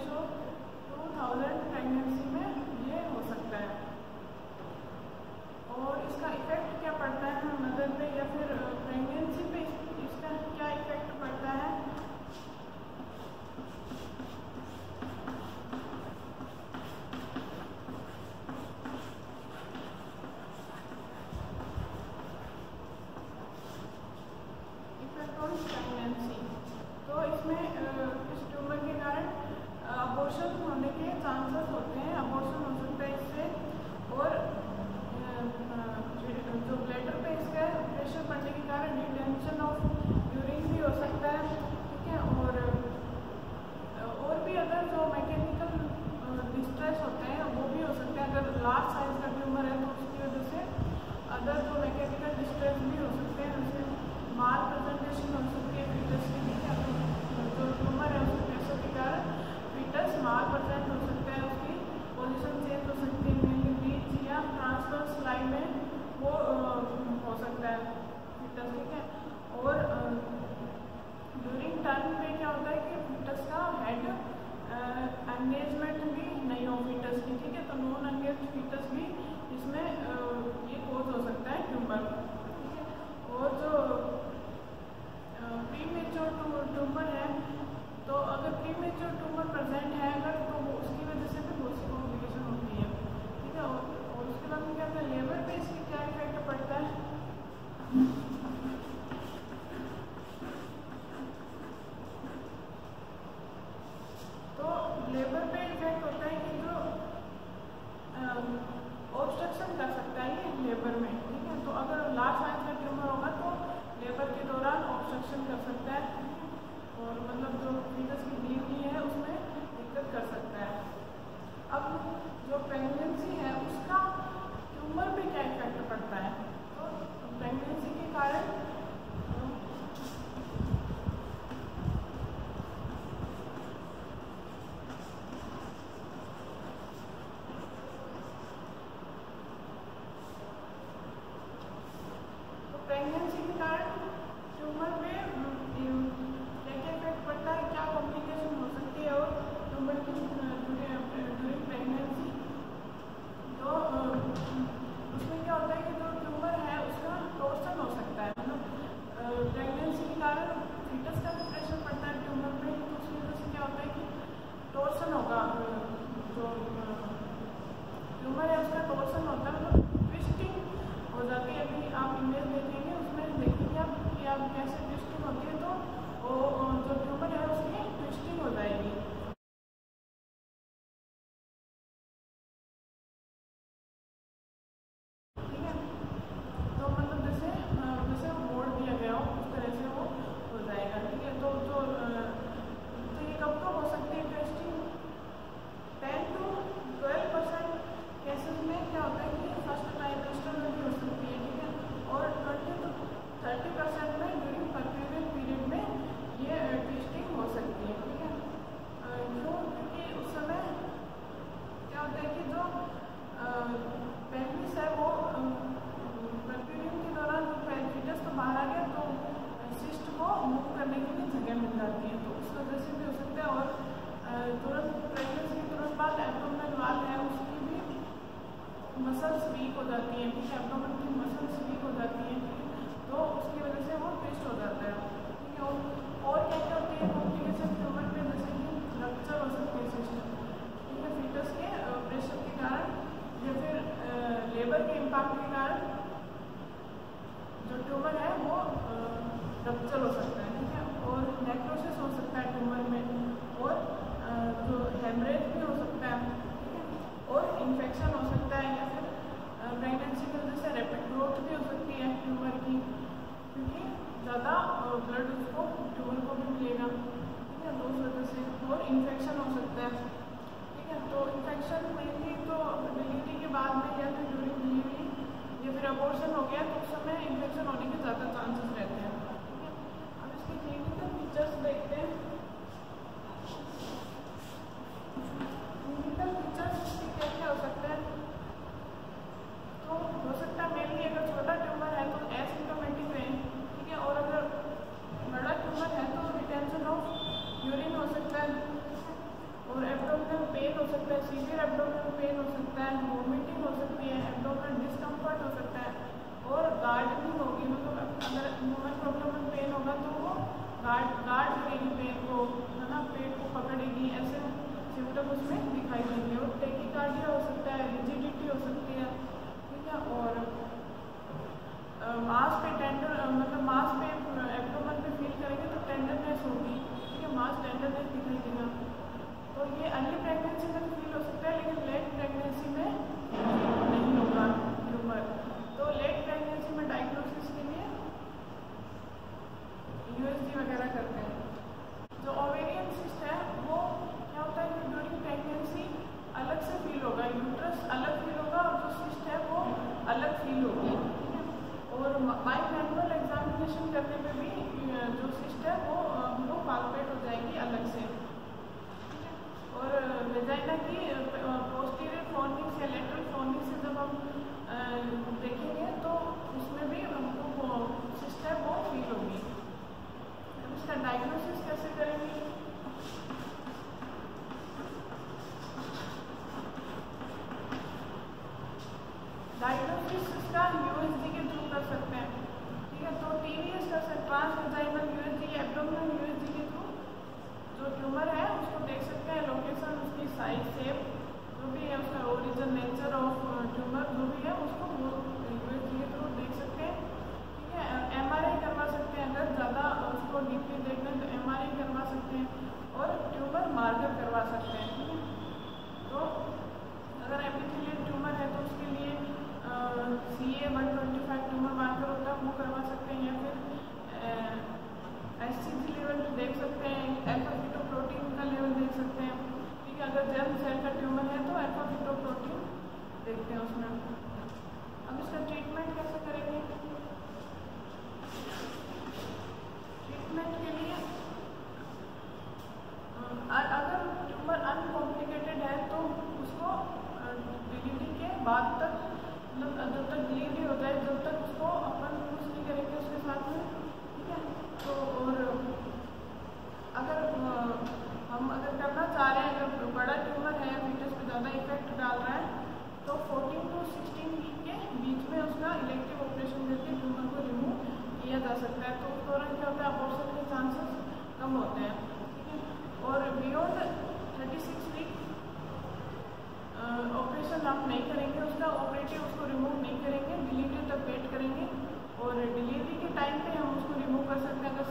Thank you. Engagement भी नहीं of foetus की ठीक है? तो नॉन एंगेज फीटस भी मतलब जो फीटस की डिलीवरी है, उसमें दिक्कत कर सकता है। अब जो प्रेगनेंसी है, उसका ट्यूमर पे क्या इफ़ेक्ट पड़ता है? जाती हैं, कुछ एब्डोमन की मसल्स वीक हो जाती हैं तो उसकी वजह से वो ट्विस्ट हो जाता है। और क्या क्या होती है? कॉम्प्लिकेशन ह्यूमन में जैसे कि रक्चर हो सकती है सिस्टम ठीक है फीटस के प्रेशर के कारण, या फिर लेबर के इम्पैक्ट के कारण जो ट्यूमर है, वो रक्चर हो सकता है। ठीक है, और नेक करके क्योंकि ज़्यादा ब्लड उसको ट्यूमर को भी मिलेगा। ठीक है, दो वजह से और इन्फेक्शन हो सकता है। ठीक है तो इन्फेक्शन मेनली तो डिलीवरी के बाद में या फिर ड्यूरिंग डिलीवरी या फिर अबॉर्शन हो गया तो उस समय इन्फेक्शन होने के ज़्यादा चांसेस रहते हैं। तक वेट करेंगे और डिलीवरी के टाइम पे हम उसको रिमूव कर सकते हैं अगर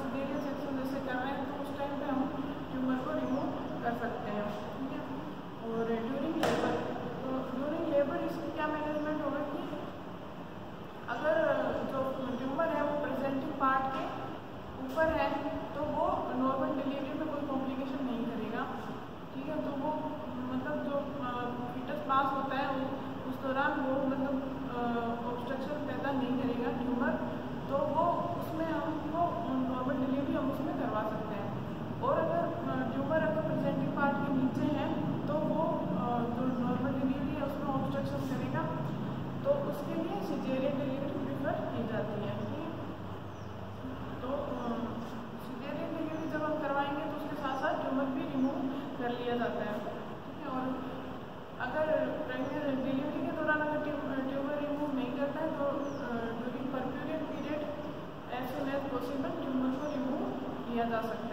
Maria doesn't